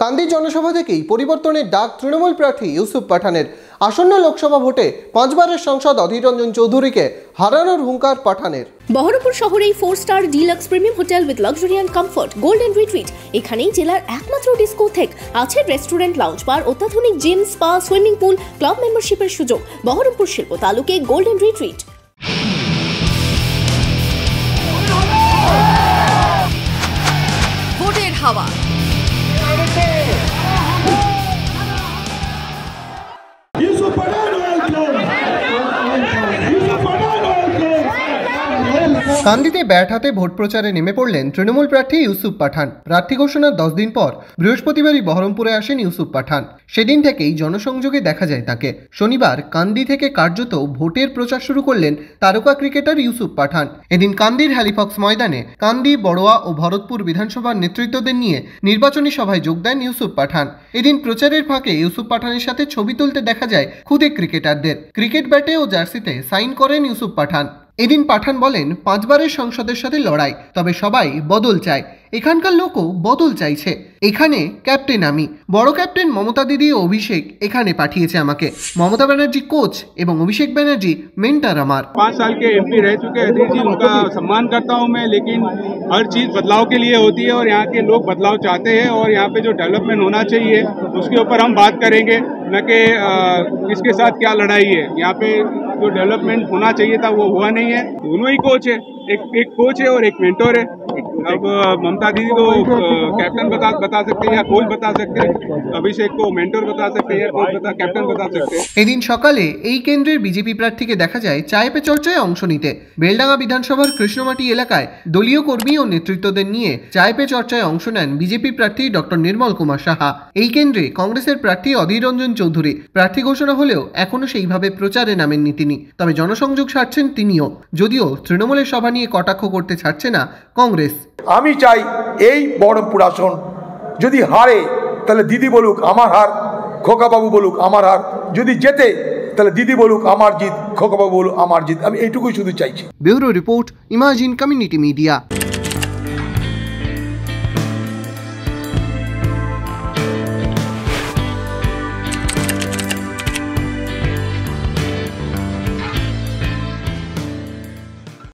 কান্দি জনসভা থেকেই পরিবর্তনের ডাক তৃণমূল প্রার্থী ইউসুফ পাঠানের আসন্ন লোকসভা ভোটে পাঁচবারের সাংসদ অধীর রঞ্জন চৌধুরীকে হারানোর হুঙ্কার পাঠানের। বহরমপুর শহরেই four star deluxe premium hotel with luxury and comfort golden retreat এখানেই জেলার একমাত্র ডিস্কোথেক আছে রেস্টুরেন্ট লাউঞ্জ বার অত্যাধুনিক gym spa swimming pool club মেম্বারশিপের সুযোগ। বহরমপুর শিল্প তালুকে গোল্ডেন রিট্রিট কান্দিতে ব্যাট হাতে ভোট প্রচারে নেমে পড়লেন তৃণমূল প্রার্থী ইউসুফ পাঠান। প্রার্থী ঘোষণার দশ দিন পর বৃহস্পতিবারই বহরমপুরে আসেন ইউসুফ পাঠান। সেদিন থেকেই জনসংযোগে দেখা যায় তাকে। শনিবার কান্দি থেকে কার্যত ভোটের প্রচার শুরু করলেন তারকা ক্রিকেটার ইউসুফ পাঠান। এদিন কান্দির হ্যালিফক্স ময়দানে কান্দি, বড়োয়া ও ভরতপুর বিধানসভার নেতৃত্বদের নিয়ে নির্বাচনী সভায় যোগ দেন ইউসুফ পাঠান। এদিন প্রচারের ফাঁকে ইউসুফ পাঠানের সাথে ছবি তুলতে দেখা যায় খুদে ক্রিকেটারদের। ক্রিকেট ব্যাটে ও জার্সিতে সাইন করেন ইউসুফ পাঠান। এদিন পাঠান বলেন, পাঁচবারের সংসদের সাথে লড়াই, তবে সবাই বদল চায়। এখানকার লোকও বদল চাইছে। এখানে ক্যাপ্টেন আমি বড় ক্যাপ্টেন মমতা দিদি ও অভিষেক এখানে পাঠিয়েছে আমাকে মমতা ব্যানার্জি কোচ এবং অভিষেক ব্যানার্জি মেন্টার আমার पाँच साल के एमपी रह चुके अधीर जी उनका सम्मान करता हूं मैं लेकिन हर चीज़ बदलाव के लिए होती है और यहाँ के लोग बदलाव चाहते हैं और यहाँ पे जो डेवलपमेंट होना चाहिए उसके ऊपर हम बात करेंगे न कि अ, किसके साथ क्या लड़ाई है यहाँ पे जो डेवलपमेंट होना चाहिए था वो हुआ नहीं है दोनों ही कोच है एक एक कोच है और एक मेंटोर है अब अ, ममता दीदी को अ, कैप्टन बता बता सकते हैं या कोच बता सकते हैं अभिषेक को मेंटोर बता सकते हैं या कोच बता कैप्टन बता सकते हैं এদিন সকালে এই কেন্দ্রের বিজেপি প্রার্থীকে দেখা যায় চায় পে চর্চায় অংশ নিতে বেলডাঙ্গা বিধানসভার কৃষ্ণমাটি এলাকায় দলীয় কর্মী ও নেতৃত্বদের নিয়ে চায় পে চর্চায় অংশ নেন বিজেপি প্রার্থী ডক্টর নির্মল কুমার সাহা এই কেন্দ্রে কংগ্রেসের প্রার্থী অধীর রঞ্জন চৌধুরী প্রার্থী ঘোষণা হলেও এখনও সেইভাবে প্রচারে নামেননি তিনি তবে জনসংযোগ সারছেন তিনিও যদিও তৃণমূলের সভা নিয়ে কটাক্ষ করতে ছাড়ছে না কংগ্রেস। আমি চাই এই বহরমপুর আসন যদি হারে তাহলে দিদি বলুক আমার হার খোকাবাবু বলুক আমার হার। যদি জেতে তাহলে দিদি বলুক আমার জিত খোকাবাবু বলুক আমার জিত। আমি এইটুকুই শুধু চাইছি। Bureau report imagine community media.